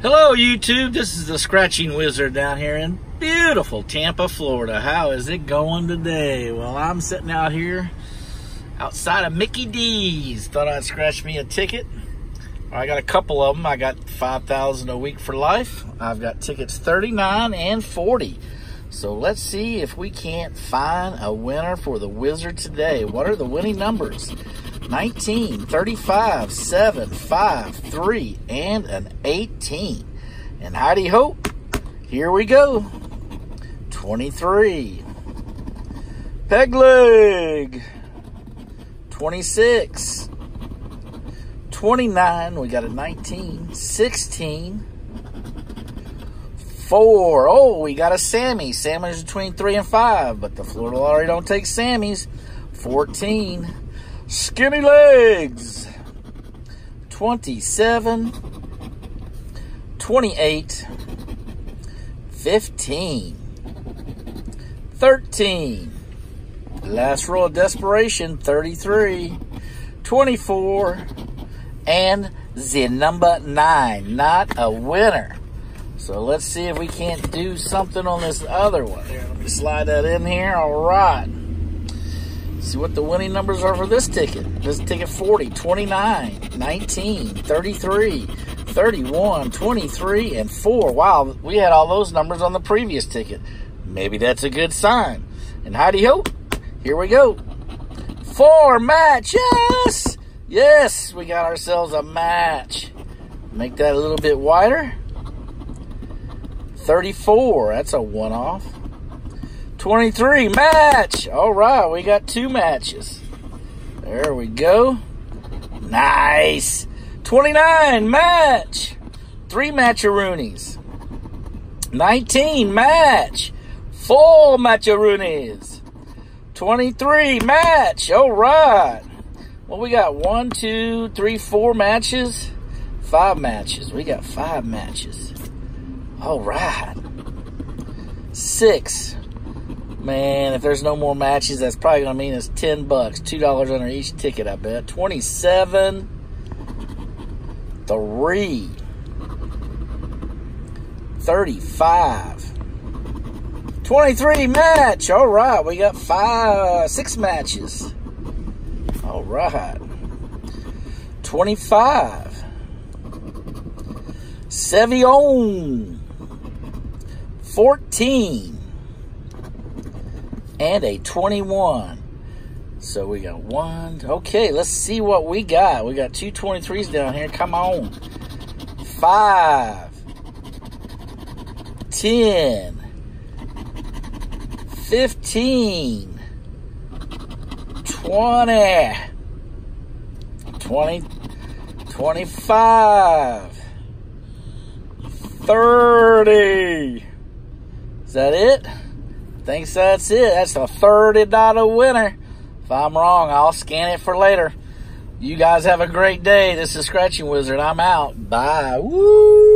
Hello, YouTube. This is the Scratching Wizard down here in beautiful Tampa, Florida. How is it going today? Well, I'm sitting out here outside of Mickey D's. Thought I'd scratch me a ticket. I got a couple of them. I got 5000 a week for life. I've got tickets 39 and 40. So let's see if we can't find a winner for the Wizard today. What are the winning numbers? 19, 35, 7, 5, 3, and an 18. And Heidi Hope, here we go. 23. Peg leg. 26. 29. We got a 19. 16. 4. Oh, we got a Sammy. Sammy's between 3 and 5, but the Florida Lottery don't take Sammys. 14. Skinny legs. 27. 28. 15. 13. Last row of desperation, 33. 24. And the number 9. Not a winner. So let's see if we can't do something on this other one. Here, let me slide that in here. All right. See what the winning numbers are for this ticket. This ticket 40, 29, 19, 33, 31, 23, and 4. Wow, we had all those numbers on the previous ticket. Maybe that's a good sign. And Heidi Ho, here we go. Four match, yes! Yes, we got ourselves a match. Make that a little bit wider. 34, that's a one-off. 23, match! All right, we got two matches. There we go. Nice. 29, match. Three matcharoonies. 19, match. Four matcharoonies. 23, match. All right. Well, we got one, two, three, four matches. Five matches. We got five matches. All right. Six. Man, if there's no more matches, that's probably going to mean it's 10 bucks. $2 under each ticket, I bet. 27. 3. 35. 23 match. All right, we got five, six matches. All right. 25. Sevion. 14 and a 21. So we got one. Okay, let's see what we got. We got two 23s down here. Come on. Five. Ten. Fifteen. Twenty. Twenty. Twenty-five. Thirty. Is that it? Thinks that's it. That's a $30 winner. If I'm wrong, I'll scan it for later. You guys have a great day. This is Scratching Wizard. I'm out. Bye. Woo!